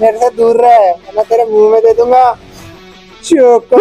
मेरे से दूर रहे मैं तेरे मुँह में दे दूँगा चोको